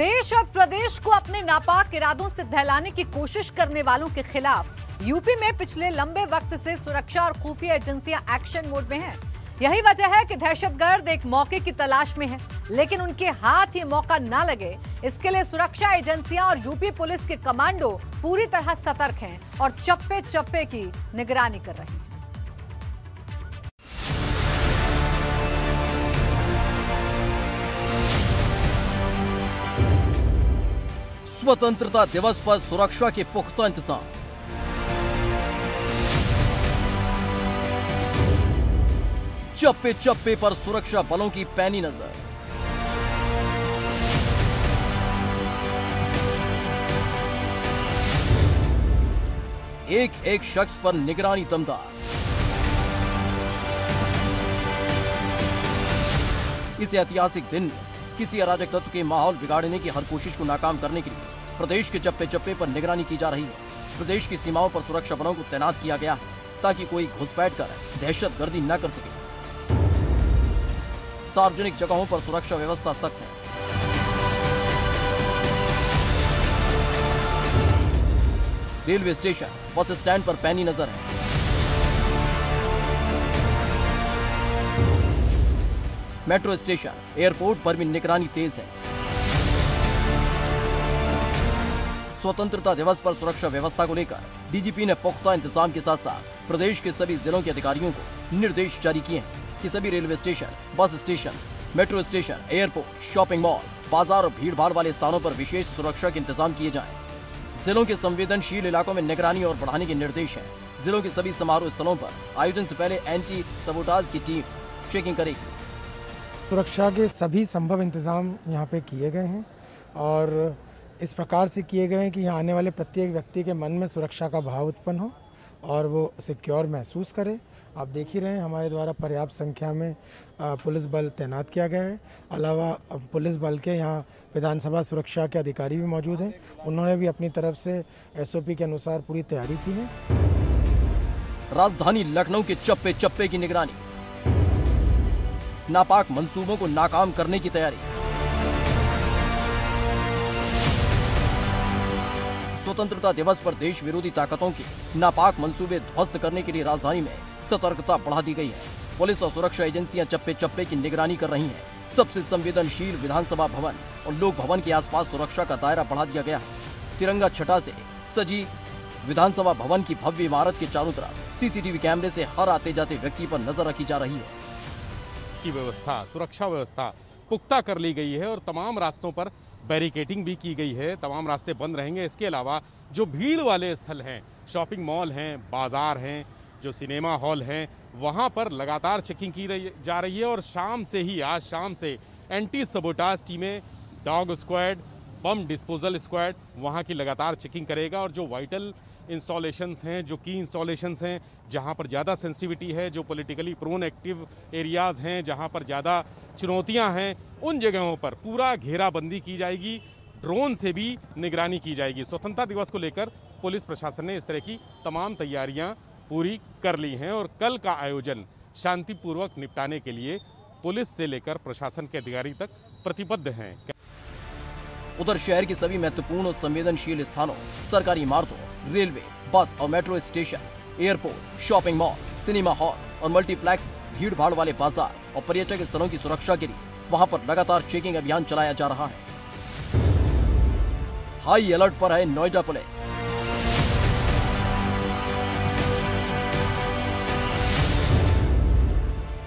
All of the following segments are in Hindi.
देश और प्रदेश को अपने नापाक इरादों से दहलाने की कोशिश करने वालों के खिलाफ यूपी में पिछले लंबे वक्त से सुरक्षा और खुफिया एजेंसियाँ एक्शन मोड में हैं। यही वजह है कि दहशतगर्द एक मौके की तलाश में है, लेकिन उनके हाथ ये मौका ना लगे इसके लिए सुरक्षा एजेंसियाँ और यूपी पुलिस के कमांडो पूरी तरह सतर्क हैं और चप्पे चप्पे की निगरानी कर रहे हैं स्वतंत्रता दिवस पर सुरक्षा के पुख्ता इंतज़ाम। चप्पे चप्पे पर सुरक्षा बलों की पैनी नज़र। एक एक शख्स पर निगरानी दमदार। इस ऐतिहासिक दिन में किसी अराजक तत्व के माहौल बिगाड़ने की हर कोशिश को नाकाम करने के लिए प्रदेश के चप्पे चप्पे पर निगरानी की जा रही है। प्रदेश की सीमाओं पर सुरक्षा बलों को तैनात किया गया है, ताकि कोई घुसपैठ कर दहशत गर्दी न कर सके। सार्वजनिक जगहों पर सुरक्षा व्यवस्था सख्त है। रेलवे स्टेशन बस स्टैंड पर पैनी नज़र है। मेट्रो स्टेशन, एयरपोर्ट पर भी निगरानी तेज है। स्वतंत्रता दिवस पर सुरक्षा व्यवस्था को लेकर डीजीपी ने पुख्ता इंतज़ाम के साथ साथ प्रदेश के सभी जिलों के अधिकारियों को निर्देश जारी किए हैं कि सभी railway station, bus station, metro station, airport, shopping mall, बाज़ार और भीड़ भाड़ वाले स्थानों पर विशेष सुरक्षा के इंतज़ाम किए जाएँ। जिलों के संवेदनशील इलाकों में निगरानी और बढ़ाने के निर्देश हैं। जिलों के सभी समारोह स्थलों पर आयोजन से पहले एंटी सबोटाज की टीम चेकिंग करेगी। सुरक्षा के सभी संभव इंतज़ाम यहाँ पे किए गए हैं और इस प्रकार से किए गए हैं कि यहाँ आने वाले प्रत्येक व्यक्ति के मन में सुरक्षा का भाव उत्पन्न हो और वो सिक्योर महसूस करे। आप देख ही रहे हैं, हमारे द्वारा पर्याप्त संख्या में पुलिस बल तैनात किया गया है। अलावा पुलिस बल के यहाँ विधानसभा सुरक्षा के अधिकारी भी मौजूद हैं। उन्होंने भी अपनी तरफ़ से एसओपी के अनुसार पूरी तैयारी की है। राजधानी लखनऊ के चप्पे चप्पे की निगरानी। नापाक मंसूबों को नाकाम करने की तैयारी। स्वतंत्रता दिवस पर देश विरोधी ताकतों के नापाक मंसूबे ध्वस्त करने के लिए राजधानी में सतर्कता बढ़ा दी गई है। पुलिस और सुरक्षा एजेंसियाँ चप्पे चप्पे की निगरानी कर रही हैं। सबसे संवेदनशील विधानसभा भवन और लोक भवन के आसपास सुरक्षा का दायरा बढ़ा दिया गया है। तिरंगा छटा से सजी विधानसभा भवन की भव्य इमारत के चारों तरफ़ सीसीटीवी कैमरे से हर आते जाते व्यक्ति पर नज़र रखी जा रही है। की व्यवस्था, सुरक्षा व्यवस्था पुख्ता कर ली गई है और तमाम रास्तों पर बैरिकेटिंग भी की गई है। तमाम रास्ते बंद रहेंगे। इसके अलावा जो भीड़ वाले स्थल हैं शॉपिंग मॉल हैं, बाज़ार हैं, जो सिनेमा हॉल हैं, वहाँ पर लगातार चेकिंग की रही, जा रही है और शाम से ही, आज शाम से एंटी सबोटाज टीमें dog squad bomb disposal squad वहाँ की लगातार चेकिंग करेगा और जो वाइटल इंस्टॉलेशंस हैं, जो की इंस्टॉलेशंस हैं, जहाँ पर ज़्यादा सेंसिटिविटी है, जो पॉलिटिकली प्रोन एक्टिव एरियाज़ हैं, जहाँ पर ज़्यादा चुनौतियाँ हैं, उन जगहों पर पूरा घेराबंदी की जाएगी, ड्रोन से भी निगरानी की जाएगी। स्वतंत्रता दिवस को लेकर पुलिस प्रशासन ने इस तरह की तमाम तैयारियाँ पूरी कर ली हैं और कल का आयोजन शांतिपूर्वक निपटाने के लिए पुलिस से लेकर प्रशासन के अधिकारी तक प्रतिबद्ध हैं। उधर शहर के सभी महत्वपूर्ण और संवेदनशील स्थानों, सरकारी इमारतों, रेलवे, बस और metro station, airport, shopping mall, cinema hall और मल्टीप्लेक्स भीड़ भाड़ वाले बाज़ार और पर्यटक स्थलों की सुरक्षा के लिए वहाँ पर लगातार चेकिंग अभियान चलाया जा रहा है। हाई अलर्ट पर है नोएडा पुलिस।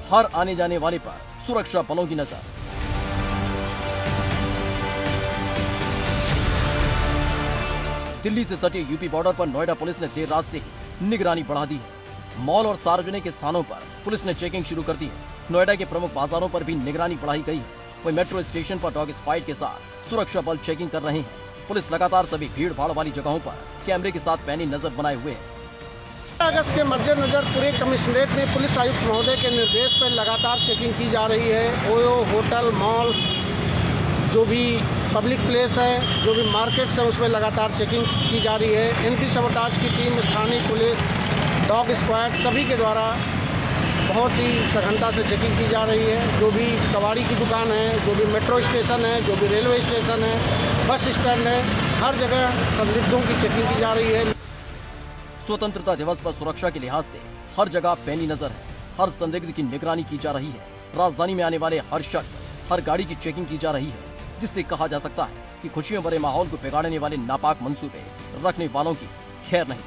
हर आने जाने वाले पर सुरक्षा बलों की नज़र। दिल्ली से सटे यूपी बॉर्डर पर नोएडा पुलिस ने देर रात से ही निगरानी बढ़ा दी है। मॉल और सार्वजनिक स्थानों पर पुलिस ने चेकिंग शुरू कर दी है। नोएडा के प्रमुख बाजारों पर भी निगरानी बढ़ाई गई है। वही मेट्रो स्टेशन पर डॉग स्पाइट के साथ सुरक्षा बल चेकिंग कर रहे हैं। पुलिस लगातार सभी भीड़ भाड़ वाली जगहों पर कैमरे के साथ पैनी नज़र बनाए हुए है। अगस्त के मद्देनजर पूरे कमिश्नरेट में पुलिस आयुक्त महोदय के निर्देश पर लगातार चेकिंग की जा रही है। ओयो होटल, मॉल्स जो भी पब्लिक प्लेस है, जो भी मार्केट्स हैं, उसमें लगातार चेकिंग की जा रही है। एंटी सबोटाज की टीम स्थानीय पुलिस डॉग स्क्वाड सभी के द्वारा बहुत ही सघनता से चेकिंग की जा रही है। जो भी कबाड़ी की दुकान है, जो भी मेट्रो स्टेशन है, जो भी रेलवे स्टेशन है बस स्टैंड है, हर जगह संदिग्धों की चेकिंग की जा रही है। स्वतंत्रता दिवस पर सुरक्षा के लिहाज से हर जगह पैनी नज़र है। हर संदिग्ध की निगरानी की जा रही है। राजधानी में आने वाले हर शख्स, हर गाड़ी की चेकिंग की जा रही है। जिससे कहा जा सकता है कि खुशियों भरे माहौल को बिगाड़ने वाले नापाक मंसूबे रखने वालों की खैर नहीं।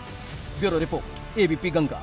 Bureau report ABP Ganga